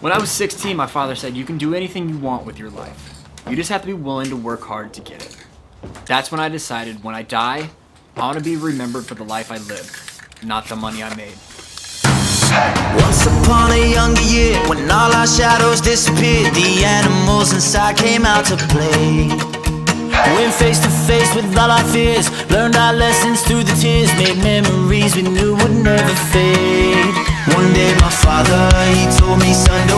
When I was 16, my father said, You can do anything you want with your life. You just have to be willing to work hard to get it. That's when I decided when I die, I want to be remembered for the life I lived, not the money I made. Once upon a younger year, when all our shadows disappeared, the animals inside came out to play. Went face to face with all our fears, learned our lessons through the tears, made memories we knew would never fade. One day my father, he told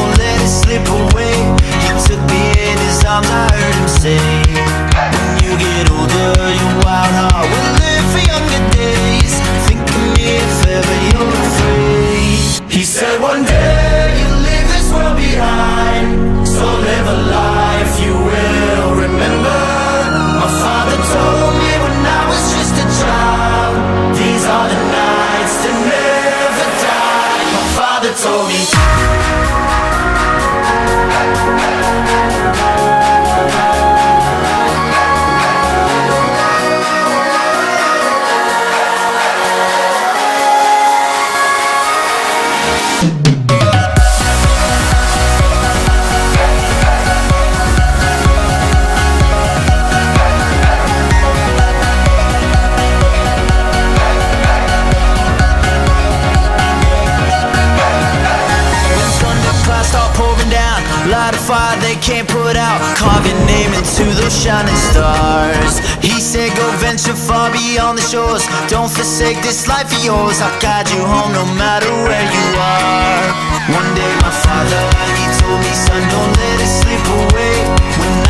said go venture far beyond the shores. Don't forsake this life of yours. I'll guide you home no matter where you are. One day my father, he told me Son, don't let it slip away. When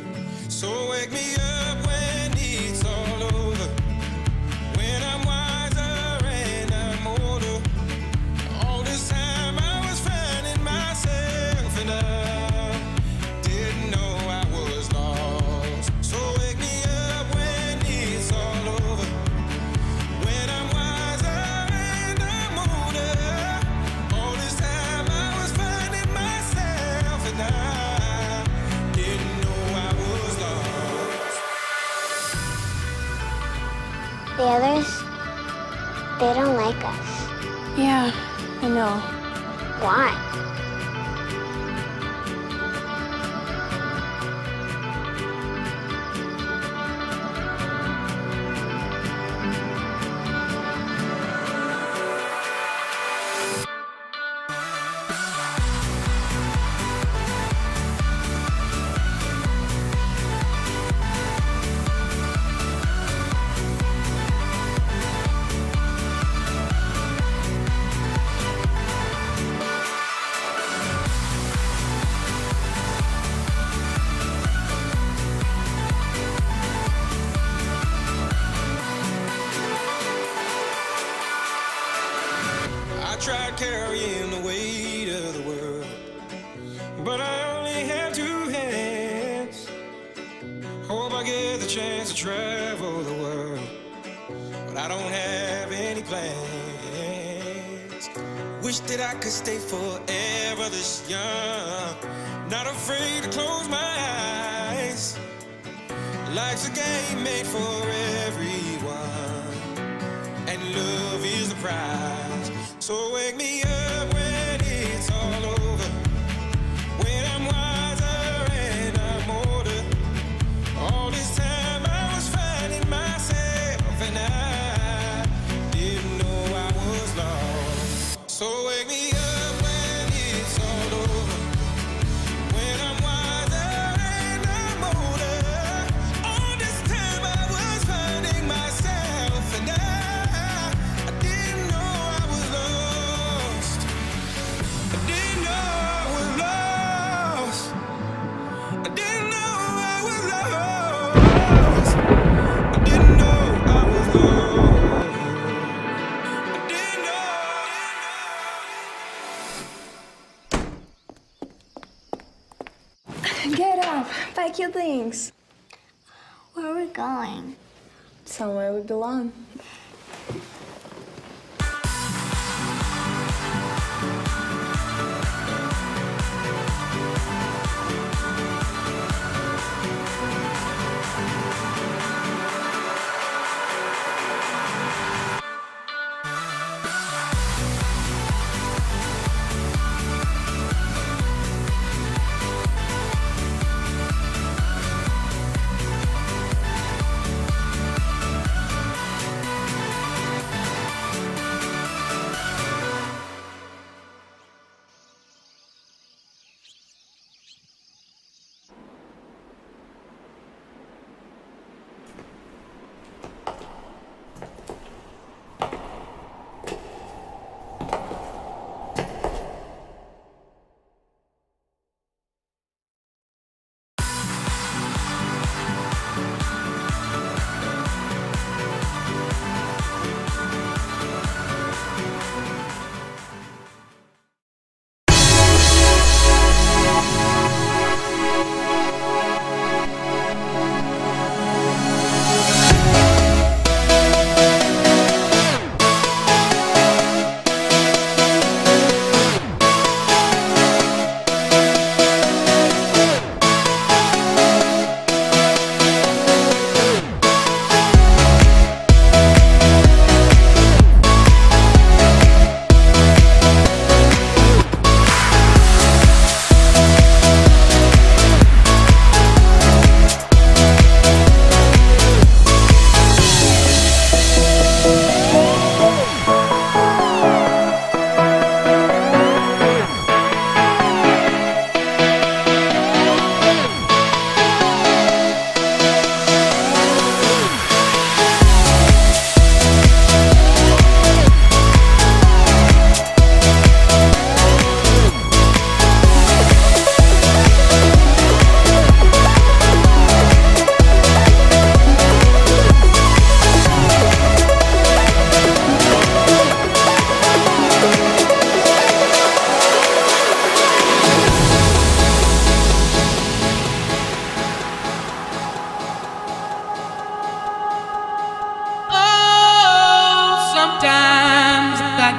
So wake me up stay forever this young, not afraid to close my eyes. Life's a game made for everyone, and love is the prize. So wake me up Pack your things. Where are we going? Somewhere we belong.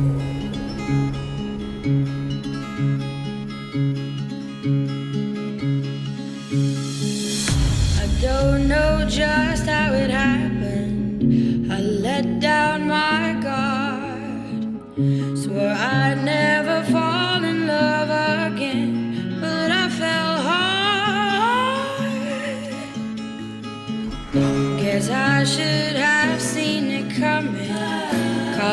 Música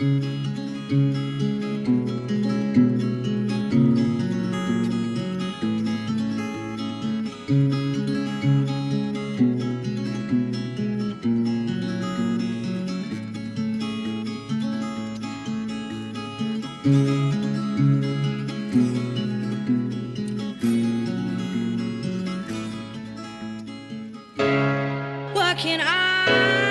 What can I?